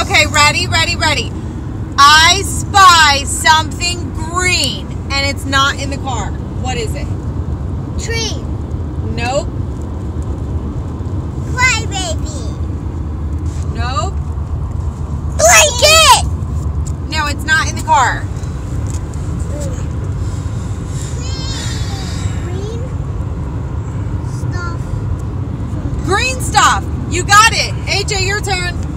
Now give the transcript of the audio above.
Okay, ready, ready, ready. I spy something green and it's not in the car. What is it? Tree. Nope. Cry baby. Nope. Blanket. No, it's not in the car. Green stuff. You got it. AJ, your turn.